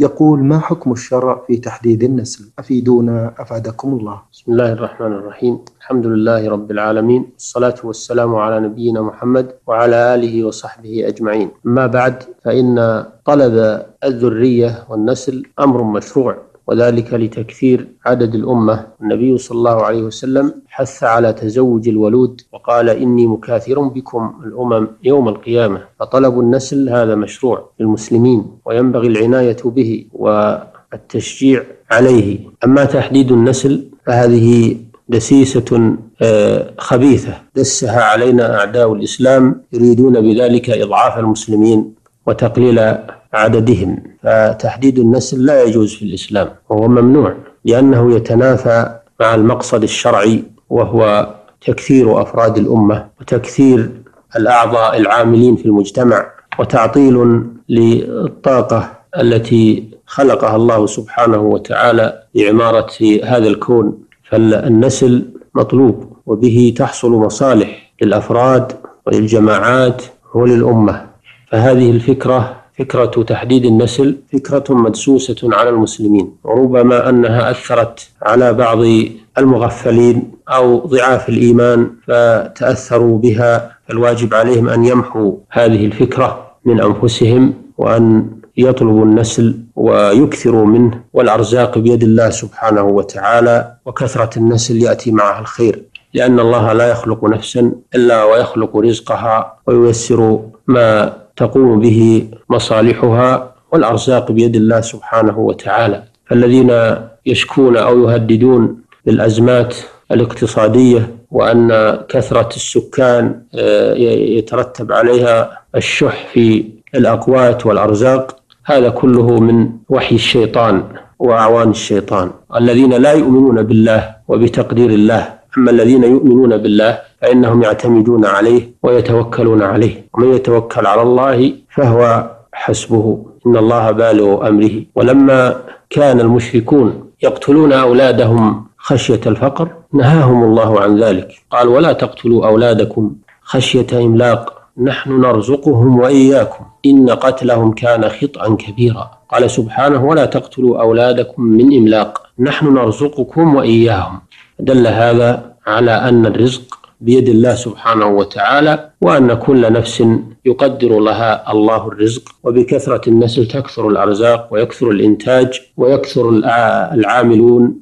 يقول ما حكم الشرع في تحديد النسل؟ أفيدونا أفادكم الله. بسم الله الرحمن الرحيم. الحمد لله رب العالمين الصلاة والسلام على نبينا محمد وعلى آله وصحبه أجمعين. أما بعد فإن طلب الذرية والنسل أمر مشروع. وذلك لتكثير عدد الأمة. النبي صلى الله عليه وسلم حث على تزوج الولود وقال إني مكاثر بكم الأمم يوم القيامة. فطلب النسل هذا مشروع للمسلمين وينبغي العناية به والتشجيع عليه. أما تحديد النسل فهذه دسيسة آه، خبيثة. دسها علينا أعداء الإسلام يريدون بذلك إضعاف المسلمين وتقليل عددهم. فتحديد النسل لا يجوز في الإسلام وهو ممنوع لأنه يتنافى مع المقصد الشرعي وهو تكثير أفراد الأمة وتكثير الأعضاء العاملين في المجتمع وتعطيل للطاقة التي خلقها الله سبحانه وتعالى لعمارة هذا الكون. فالنسل مطلوب وبه تحصل مصالح للأفراد وللجماعات وللأمة. فهذه الفكرة فكرة تحديد النسل فكرة مدسوسة على المسلمين وربما أنها أثرت على بعض المغفلين أو ضعاف الإيمان فتأثروا بها فالواجب عليهم أن يمحوا هذه الفكرة من أنفسهم وأن يطلبوا النسل ويكثروا منه والأرزاق بيد الله سبحانه وتعالى وكثرة النسل يأتي معها الخير لأن الله لا يخلق نفسا إلا ويخلق رزقها وييسر ما تقوم به مصالحها والأرزاق بيد الله سبحانه وتعالى. فالذين يشكون أو يهددون بالأزمات الاقتصادية وأن كثرة السكان آه، يترتب عليها الشح في الأقوات والأرزاق هذا كله من وحي الشيطان وأعوان الشيطان. الذين لا يؤمنون بالله وبتقدير الله أما الذين يؤمنون بالله فإنهم يعتمدون عليه ويتوكلون عليه. ومن يتوكل على الله فهو حسبه. إن الله بالغ أمره. ولما كان المشركون يقتلون أولادهم خشية الفقر نهاهم الله عن ذلك. قال ولا تقتلوا أولادكم خشية إملاق. نحن نرزقهم وإياكم. إن قتلهم كان خطأ كبيرا. قال سبحانه ولا تقتلوا أولادكم من إملاق. نحن نرزقكم وإياهم. دل هذا على أن الرزق بيد الله سبحانه وتعالى وأن كل نفس يقدر لها الله الرزق وبكثرة النسل تكثر الأرزاق ويكثر الإنتاج ويكثر العاملون